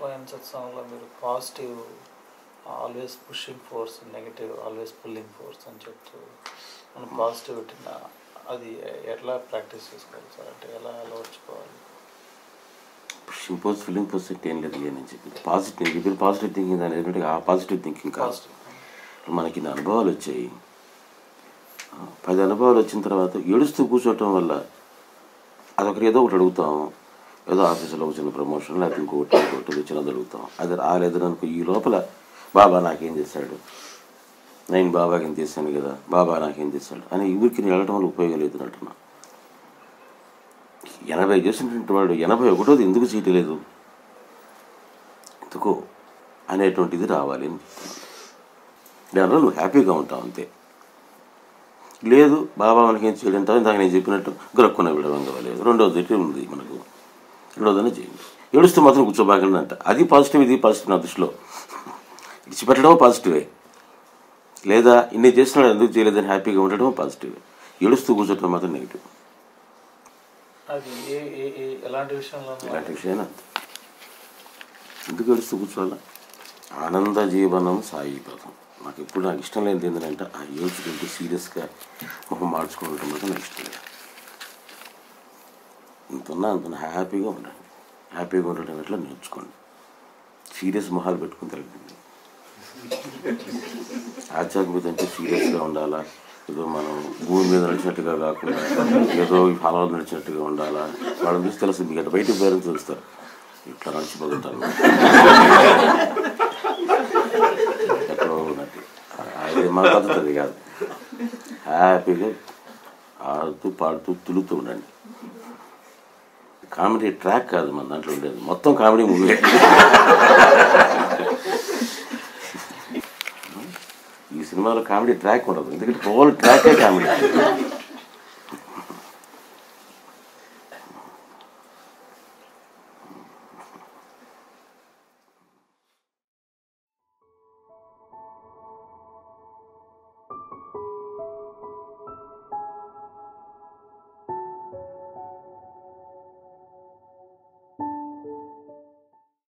పోయిన సత్సంగంలో మీరు positive always pushing force negative always pulling force అని చెప్తూ మనం పాజిటివిటీని అది ఎట్లా ప్రాక్టీస్ చేసుకోవాలి సార్? అంటే ఎలా అలవర్చుకోవాలి సింపోజ్ ఫీలింగ్ పోస్ట్ ఏం లేదు అని చెప్పి. పాజిటివ్ ఇప్పుడు పాజిటివ్ థింకింగ్ ఎదుటి ఆ పాజిటివ్ థింకింగ్ కాదు. పాజిటివ్. మనకి అనుభవాలు వచ్చాయి. పది అనుభవాలు వచ్చిన తర్వాత ఏడుస్తూ కూర్చోవటం వల్ల అదొకటి ఏదో ఒకటి అడుగుతాం ఏదో ఆఫీసులో వచ్చిన ప్రమోషన్ లేకపోతే ఇంకోటి ఇంకొకటి వచ్చినది అది రాలేదు అనుకో ఈ లోపల బాబా నాకేం చేశాడు నేను బాబాకి ఏం చేశాను కదా? బాబా నాకేం చేశాడు అని ఊరికి వెళ్ళడం వల్ల ఉపయోగం లేదు అంటున్నా. ఎనభై చేసినటువంటి వాడు ఎనభై ఒకటోది ఎందుకు చేయట్లేదు ఎందుకో అనేటువంటిది రావాలి అని దానివల్ల నువ్వు హ్యాపీగా ఉంటావు అంతే. లేదు బాబా మనకేం ఏం చేయడంటావు ఇందాక నేను చెప్పినట్టు గ్రక్కున విడవంగా లేదు. రెండోది ఉంది మనకు? రెండోదనే చేయండి. ఏడుస్తూ మాత్రం కూర్చోబాకండి అంట అది పాజిటివ్ ఇది పాజిటివ్ నా దృష్టిలో. విడిచిపెట్టడం పాజిటివే లేదా ఇన్ని చేస్తున్నాడు ఎందుకు చేయలేదని హ్యాపీగా ఉండడం పాజిటివే ఏడుస్తూ కూర్చోవడం మాత్రం నెగిటివ్ ఎలాంటి అంతే. ఎందుకు ఏడుస్తూ కూర్చోవాలా? ఆనంద జీవనం సాయిపదం నాకు ఎప్పుడు నాకు ఇష్టం లేనిది ఏంటంటే ఆ ఏడ్చుకుంటూ సీరియస్గా మొహం మార్చుకోవడం మాత్రం నాకు ఇష్టం లేదు. ఇంతున్నా అంత హ్యాపీగా ఉండండి. హ్యాపీగా ఉండడం ఎట్లా నేర్చుకోండి సీరియస్ మొహాలు పెట్టుకుని తిరగండి. ఆధ్యాత్మికత అంటే సీరియస్గా ఉండాలా? ఏదో మనం భూమి మీద నడిచినట్టుగా కాకుండా ఏదో ఫలాలు నడిచినట్టుగా ఉండాలా? వాళ్ళని చూసి తెలుస్తుంది. మీకు అటు బయటికి పేరెంట్స్ తెలుస్తారు. ఇట్లా నడిచిపోతుంటారు ఎక్కడో ఉన్నట్టు. అది మన పద్ధతి కాదు. హ్యాపీగా ఆడుతూ పాడుతూ తులుతూ ఉండండి. కామెడీ ట్రాక్ కాదు మన దాంట్లో ఉండేది మొత్తం కామెడీ మూవీ ఈ సినిమాలో కామెడీ ట్రాక్ ఉండదు ఎందుకంటే హోల్ ట్రాకే కామెడీ